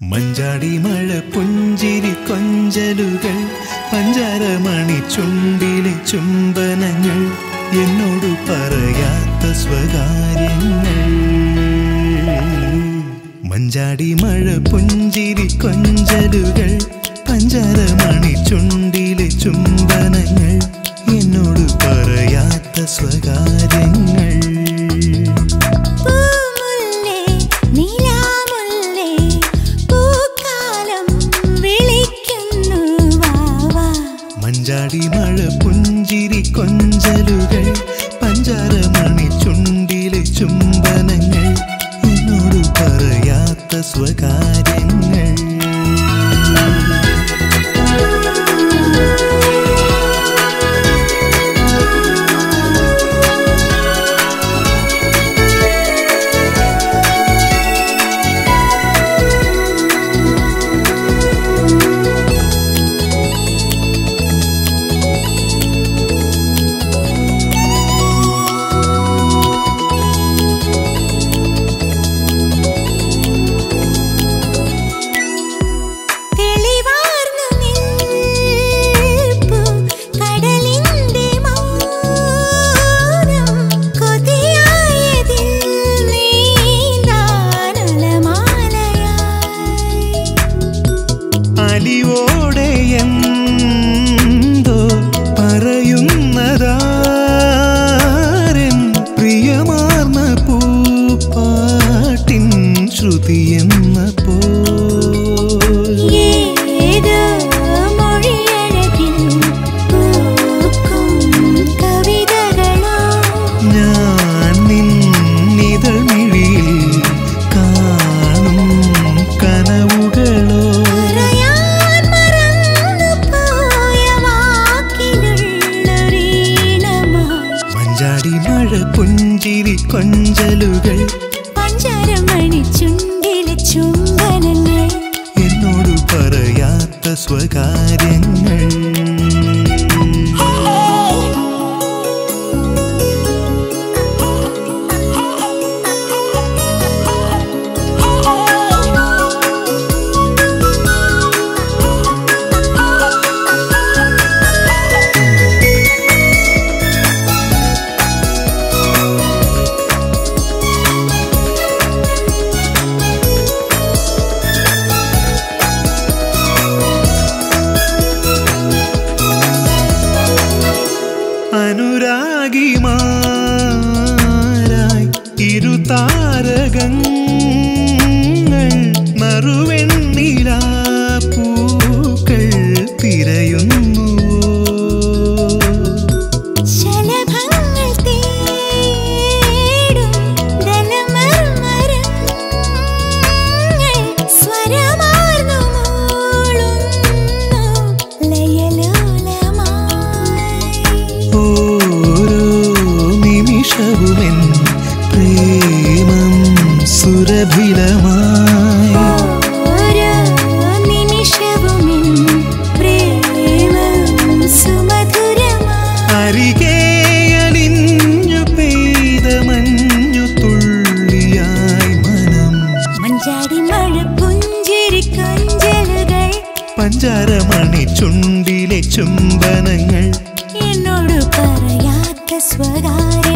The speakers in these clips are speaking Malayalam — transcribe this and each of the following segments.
മഞ്ചാടി മഴ പുഞ്ചിരി കൊഞ്ചലുകൾ പഞ്ചാരമണി ചുണ്ടിലെ ചുംബനങ്ങൾ എന്നോട് പറയാത്ത സ്വകാര്യങ്ങൾ. മഞ്ചാടി മഴ പുഞ്ചിരി കൊഞ്ചലുകൾ പഞ്ചാരമണി ചുണ്ടിലെ ചുംബനങ്ങൾ എന്നോട് പറയാത്ത സ്വകാര്യങ്ങൾ. അടിമഴ പുഞ്ചിരി കൊഞ്ചലുകൾ ചരമണി ചുണ്ടിലെ ചുംബനങ്ങൾ എന്നോട് പറയാത്ത സ്വകാര്യ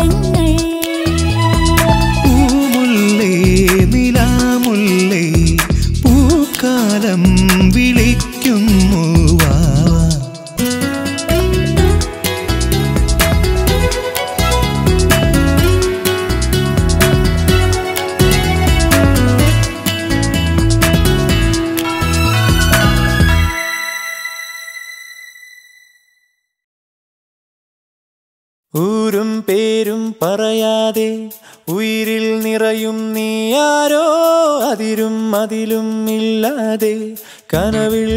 கனவில்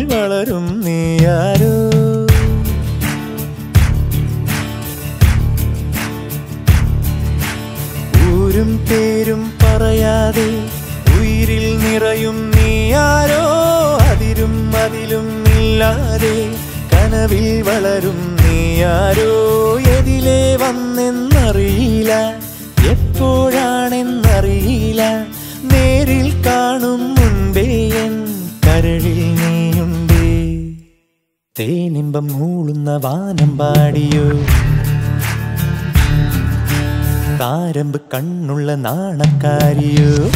നാണക്കാരിയോ?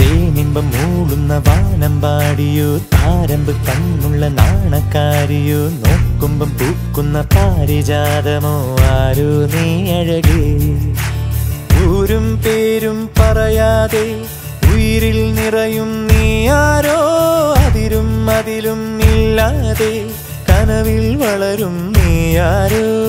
തേനിമ്പം മൂളുന്ന വാനമ്പാടിയോ താരമ്പ് കണ്ണുള്ള നാണക്കാരിയോ? നോക്കുമ്പം പൂക്കുന്ന പാരിജാതമോ? ആരോ നീ അഴകേ? ഊരും പേരും പറയാതെ ഉയിരിൽ നിറയും നീ ആരോ? അതിരും അതിലും ഇല്ലാതെ കനവിൽ വളരും നീ ആരോ?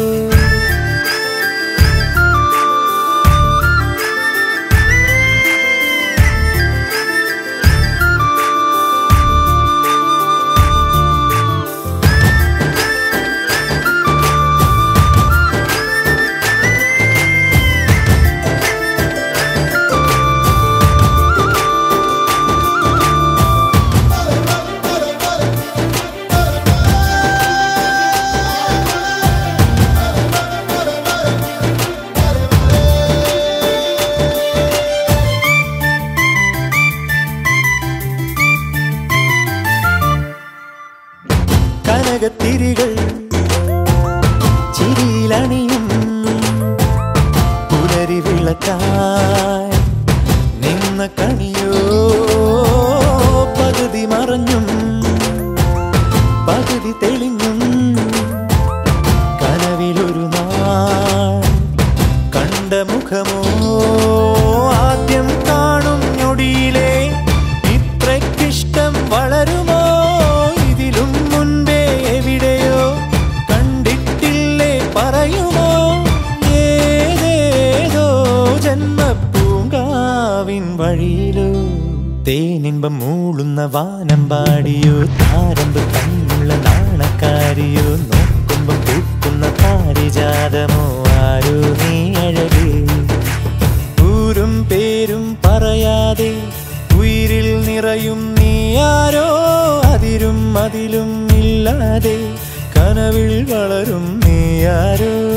നനവിൽ വളരും നീയാരോ?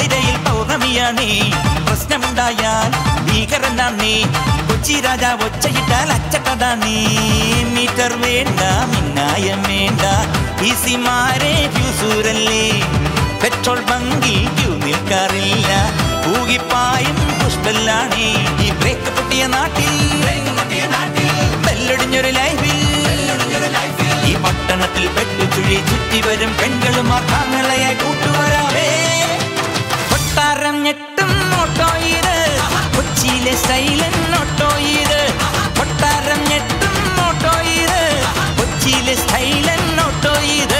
റോഡുകളിൽ പൗർണമിയാ നീ. പ്രശ്നമുണ്ടായാൽ നീ. കൊച്ചി രാജാ ഒച്ചയിട്ടാൽ അച്ചട്ടടാണേ മീറ്റർ വേണ്ട മിന്നായം വേണ്ട. ഈസിമാരെ ഫ്യൂസൂരല്ലേ പെട്രോൾ ബങ്കിൽ ക്യൂ നിൽക്കാറില്ല. പൂകിപ്പായും പുഷ്പല്ലാണേ. ഈ ബ്രേക്ക് പൊട്ടിയ നാട്ടിൽ ബെല്ലൊടിഞ്ഞൊരു ലൈഫിൽ ഈ പട്ടണത്തിൽ പെട്ടു ചുഴി ചുറ്റി വരും പെൺകളും അർഹങ്ങളെ കൂട്ടുവരാവേ കൊട്ടാരം ഞെട്ടും ഓട്ടോ ഇത്? കൊച്ചിയിലെ സൈലൻ ഓട്ടോ ഇത്? കൊട്ടാരം ഞെട്ടും ഓട്ടോ ഇത്? കൊച്ചിയിലെ സൈലൻ ഓട്ടോ ഇത്?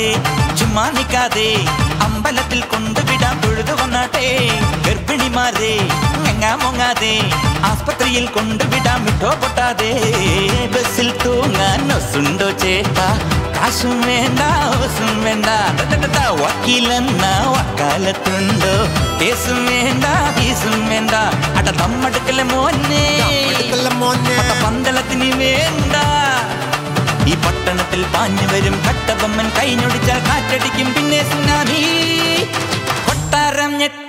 അമ്മച്ചിമാരെ ചുമ്മാ നിൽക്കാതെ അമ്പലത്തിൽ കൊണ്ടുവിടാൻ തൊഴുതു വന്നാട്ടെ ഗർഭിണിമാരെ ഞങ്ങാ മൊങ്ങാതെ ആസ്പത്രിയിൽ കൊണ്ടുവിടാൻ മിഠോ പൊട്ടാതെ ബസ്സിൽ തൂങ്ങാൻ ഒസുണ്ടോ ചേട്ടാ കാശും വേണ്ട ഓസും വേണ്ട ടടടട, വക്കീലെന്ന വക്കാലത്തുണ്ടോ കേസും വേണ്ട ഫീസും വേണ്ട അട തമ്മടുക്കലെ മോനെ അട പന്തളത്തിന് വേണ്ട ഈ പട്ടണത്തിൽ പാഞ്ഞു വരും കട്ടബൊമ്മൻ കൈഞ്ഞൊടിച്ചാൽ കാറ്റടിക്കും പിന്നെ സുനാമി. കൊട്ടാരം ഞെട്ടും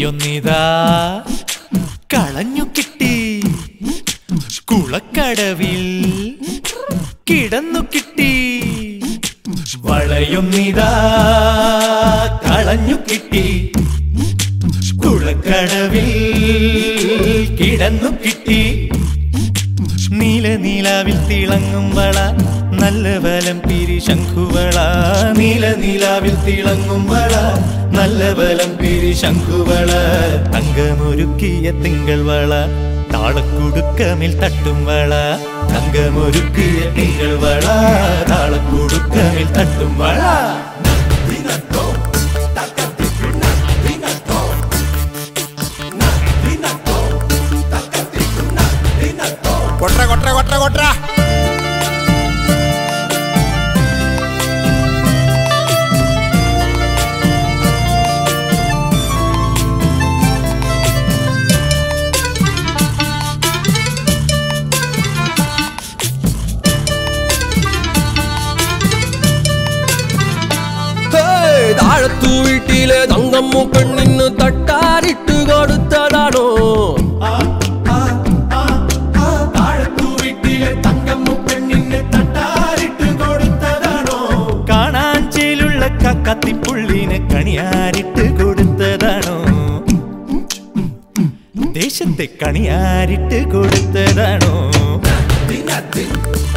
വഴിയൊന്നിതാ കളഞ്ഞു കിട്ടി. കുളക്കടവിൽ കിടന്നു കിട്ടി. വളയൊന്നിതാ. കളഞ്ഞു കിട്ടി. കുളക്കടവിൽ കിടന്നു കിട്ടി. നീല നീലാവിൽ തിളങ്ങും വള നല്ല ബലം പിരി ശംഖുവള. നീല നീലാവിൽ തിളങ്ങും വള നല്ല ബലം പിരി ശംഖുവള തങ്കമൊരുക്കിയ തിങ്കൾ വള താളക്കുടുക്കമിൽ തട്ടും വള തങ്കമൊരുക്കിയ തിങ്കൾ വള താളക്കുടുക്കമിൽ തട്ടും വള നമ്മു പെണ്ണിന്നു തട്ടാരിട്ടു കൊടുത്തതാണോ? കാണാഞ്ചേലുള്ള കക്കത്തിപ്പുള്ളിനെ കണിയാരിട്ട് കൊടുത്തതാണോ? ദേശത്തെ കണിയാരിട്ട് കൊടുത്തതാണോ? Nothing, nothing.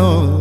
കൊടുത്തതാണോ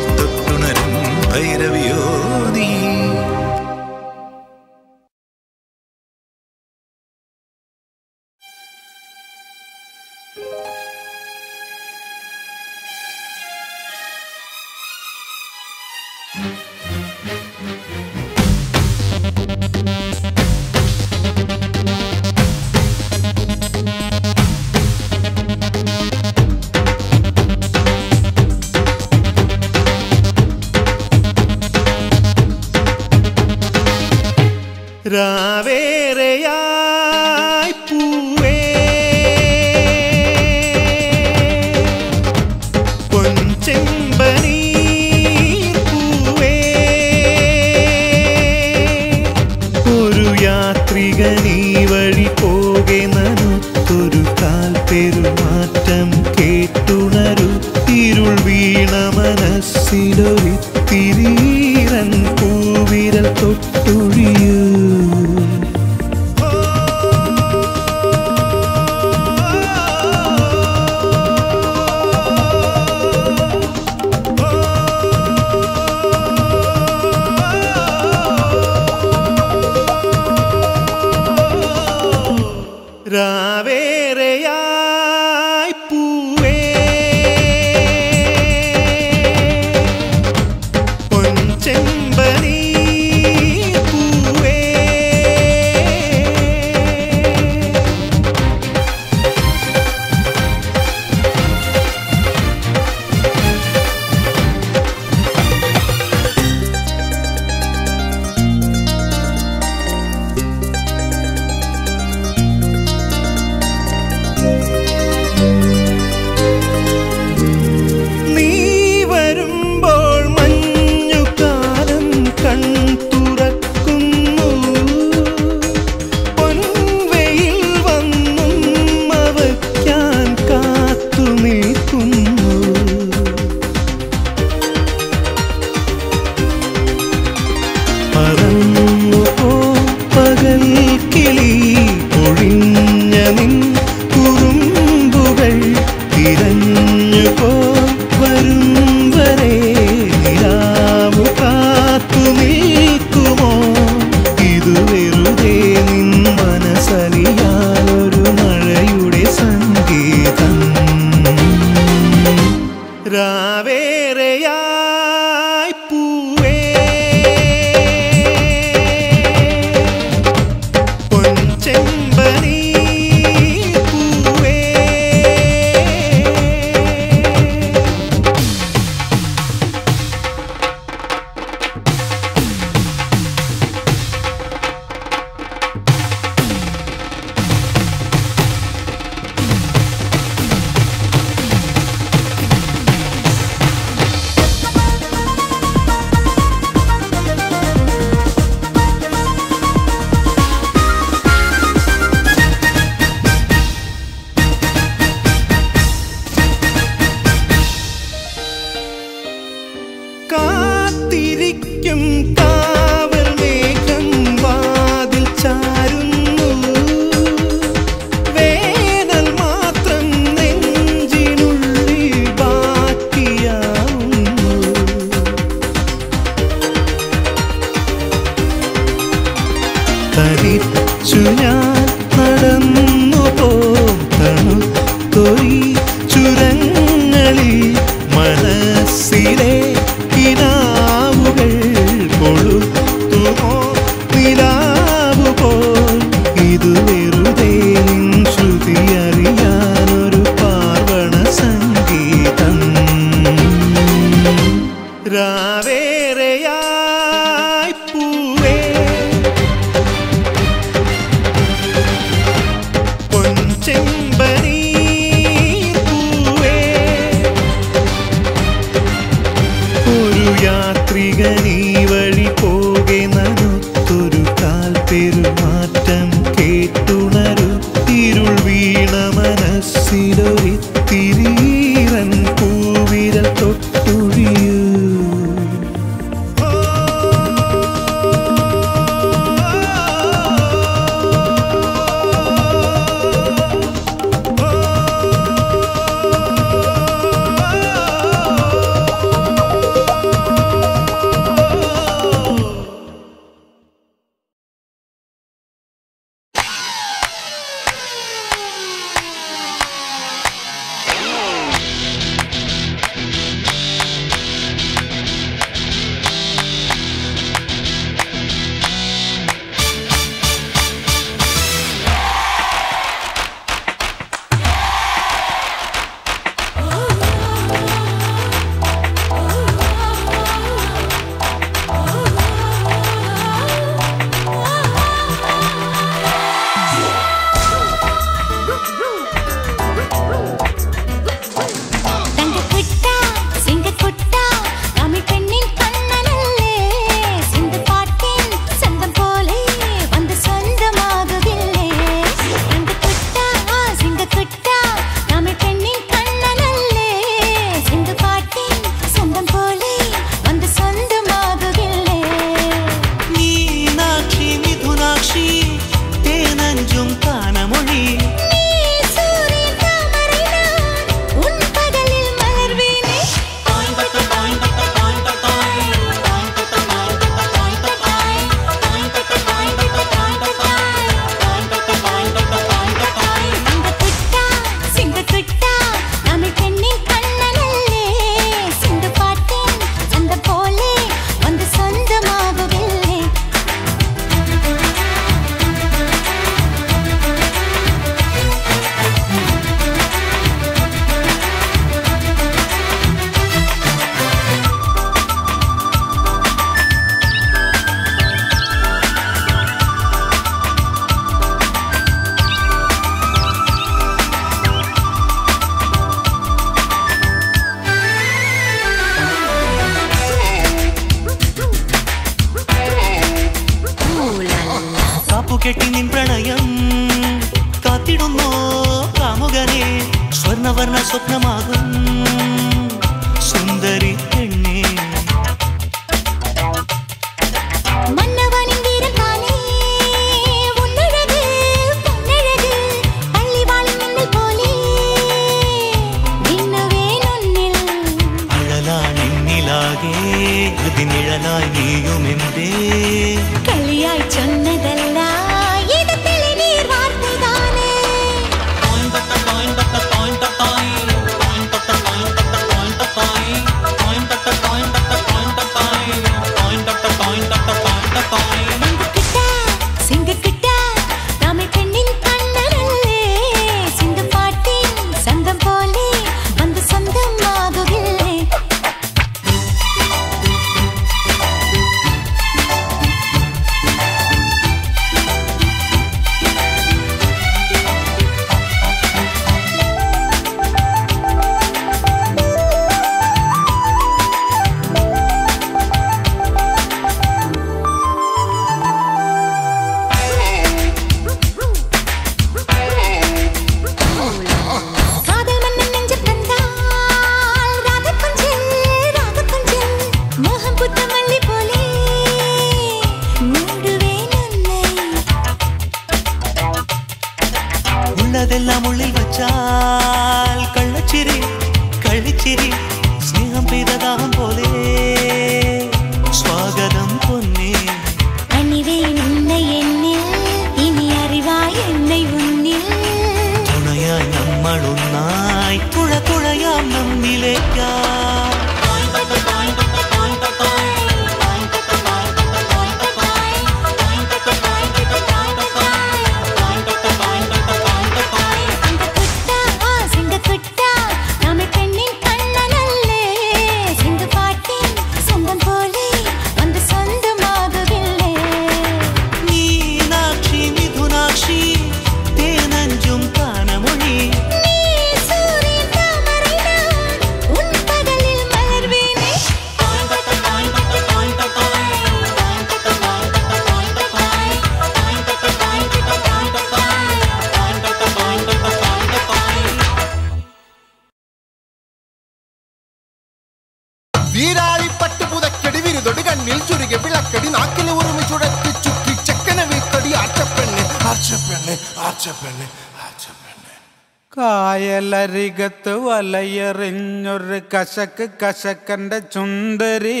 അരികത്ത് വലയെറിഞ്ഞൊരു കശക്ക് കശക്കന്റെ ചുന്ദരി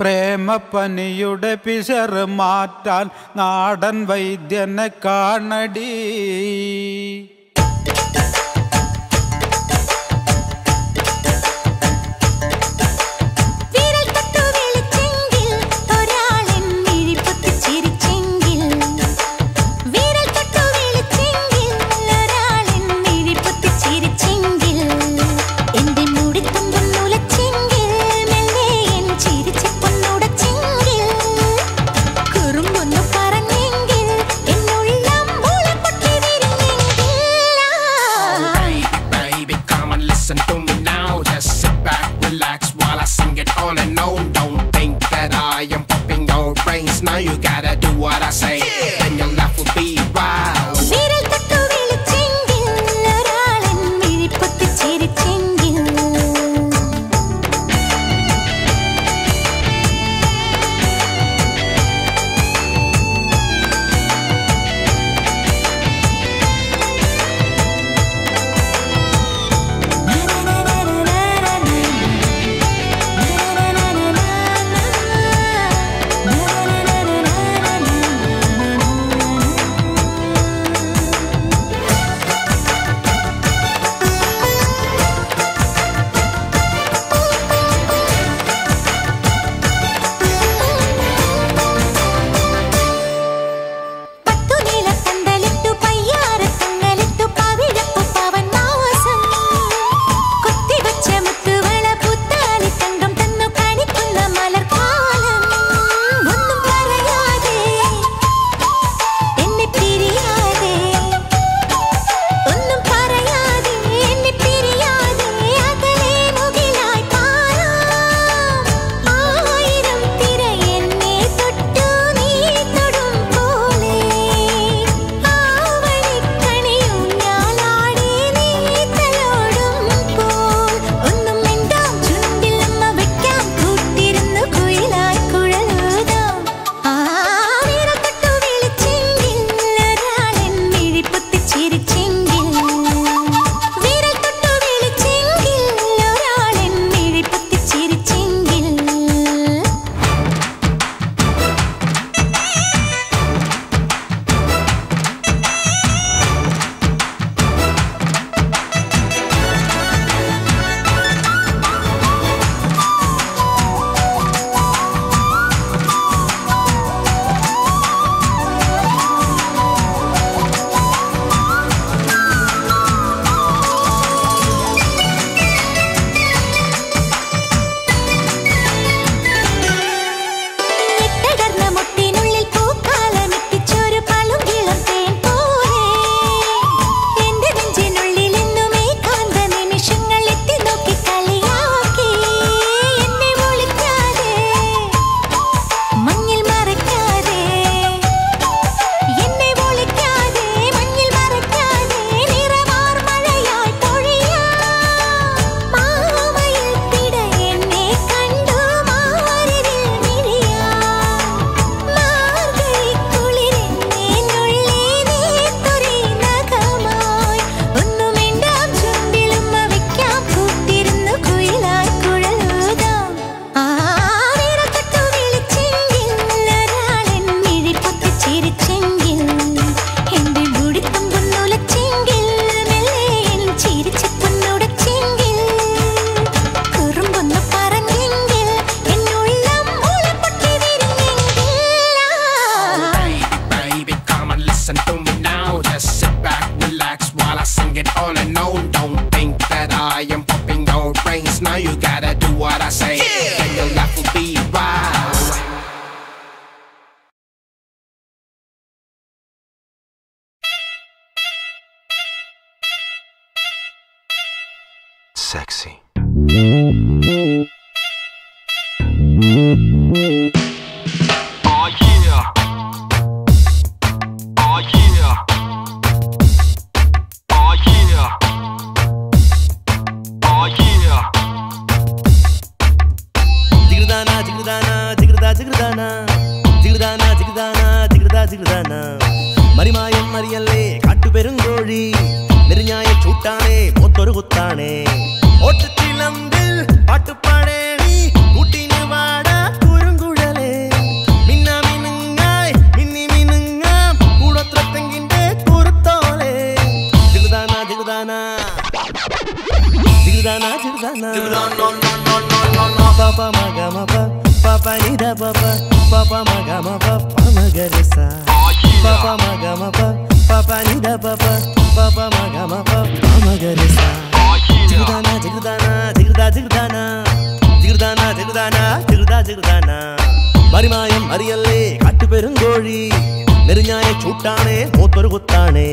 പ്രേമപ്പനിയുടെ പിശറ് മാറ്റാൻ നാടൻ വൈദ്യനെ കാണടി. ஜிகிருதானா ஜிகிருதானா ஜிகிருதா ஜிகிருதானா? ஜிகிருதானா ஜிகிருதானா ஜிகிருதா ஜிகிருதானா? மரிமாயம் மரியல்லே காட்டு பெருங்கோழி நெறிஞாய சூட்டானே போத்தொரு குத்தானே. ஓட்டு சிலம்பில் பாட்டு பாடேடி கூட்டினு வாடா குறுங்குழலே. மின்ன மினுங்காய் மின்னி மினுங்காம் கூடத்துல தெங்கின்ற குறுத்தோலே. ஜிகிருதானா? ஜிகிருதானா ஜிகிருதானா? ஜிகிருதானா பப மக மப பப நித பப பப மக மப பமகரிச. பப மக மப பப நித பப பப மக மப பமகரிச. ஜிகிர்தானா ஜிகிர்தானா ஜிகிர்தா ஜிகிர்தானா ஜிகிர்தானா ஜிகிர்தானா ஜிகிர்தா ஜிகிர்தானா மரிமாயம் மரியல்லே காட்டு பெருங்கோழி நெறிஞாய சூட்டானே மூத்தொரு குத்தானே.